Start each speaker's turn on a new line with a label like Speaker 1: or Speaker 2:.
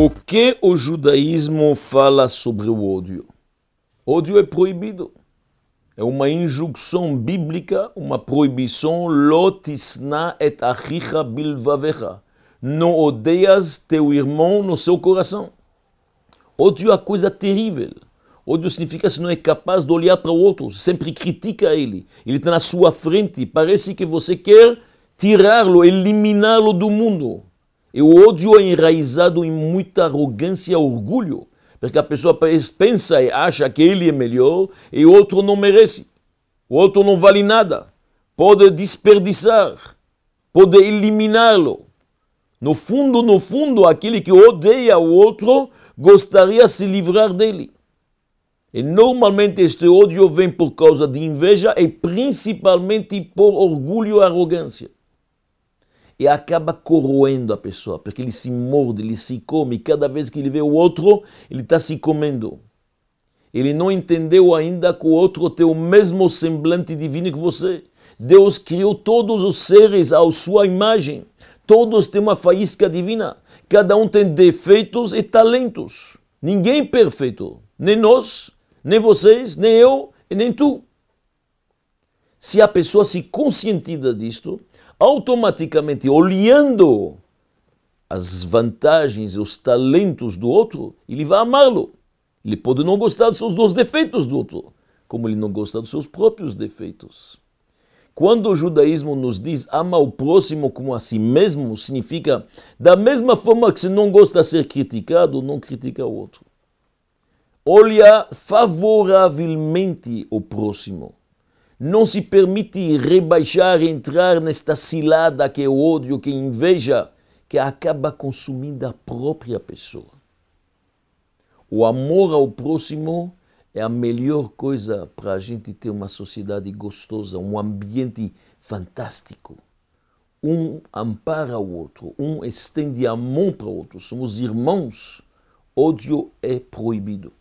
Speaker 1: O que o judaísmo fala sobre o ódio? Ódio é proibido. É uma injunção bíblica, uma proibição. Lotisna et achicha bilvavecha. Não odeias teu irmão no seu coração. Ódio é coisa terrível. Ódio significa se não é capaz de olhar para o outro, sempre critica ele. Ele está na sua frente, parece que você quer tirá-lo, eliminá-lo do mundo. E o ódio é enraizado em muita arrogância e orgulho, porque a pessoa pensa e acha que ele é melhor e o outro não merece. O outro não vale nada. Pode desperdiçar, pode eliminá-lo. No fundo, no fundo, aquele que odeia o outro gostaria de se livrar dele. E normalmente este ódio vem por causa de inveja e principalmente por orgulho e arrogância e acaba corroendo a pessoa, porque ele se morde, ele se come, e cada vez que ele vê o outro, ele está se comendo. Ele não entendeu ainda que o outro tem o mesmo semblante divino que você. Deus criou todos os seres à sua imagem. Todos têm uma faísca divina. Cada um tem defeitos e talentos. Ninguém é perfeito. Nem nós, nem vocês, nem eu e nem tu. Se a pessoa se conscientiza disto, automaticamente olhando as vantagens, os talentos do outro, ele vai amá-lo. Ele pode não gostar dos, dos defeitos do outro, como ele não gosta dos seus próprios defeitos. Quando o judaísmo nos diz ama o próximo como a si mesmo, significa da mesma forma que se não gosta de ser criticado, não critica o outro. Olha favoravelmente o próximo não se permite rebaixar, entrar nesta cilada que é o ódio, que é a inveja, que acaba consumindo a própria pessoa. O amor ao próximo é a melhor coisa para a gente ter uma sociedade gostosa, um ambiente fantástico. Um ampara o outro, um estende a mão para o outro. Somos irmãos. Ódio é proibido.